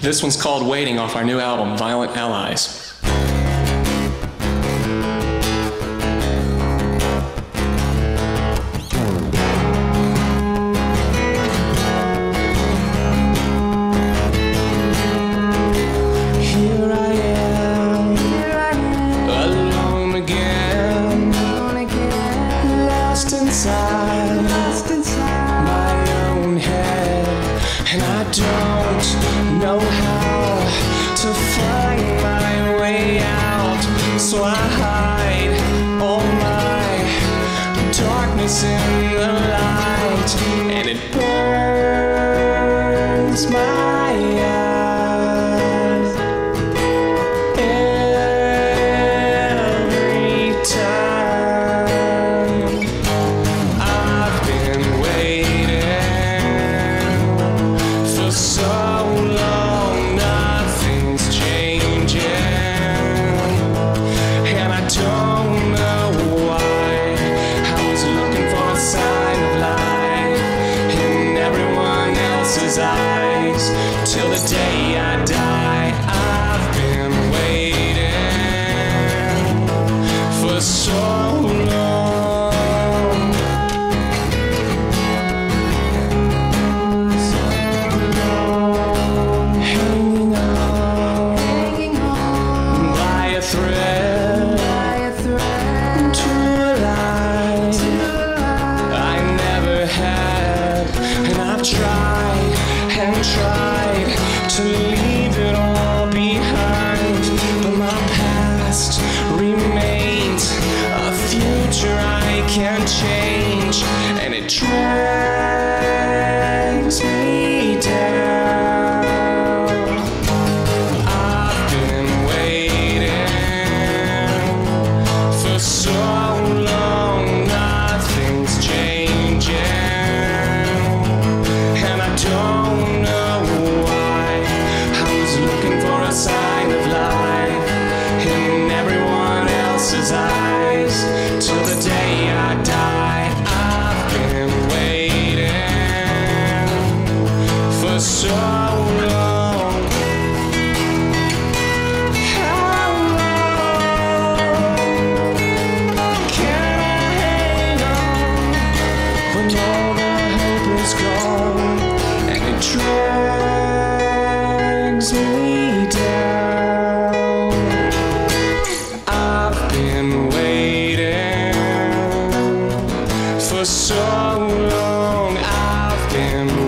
This one's called Waiting off our new album, Violent Allies. Darkness in the light, and it burns my eyes. Else's eyes till the day I die. I've been waiting for so long. So long. Hanging on Hanging on. by a thread to a I never had, and I've tried tried to leave it all behind, but my past remains a future I can't change, and it drags me down? I've been waiting for so long. I've been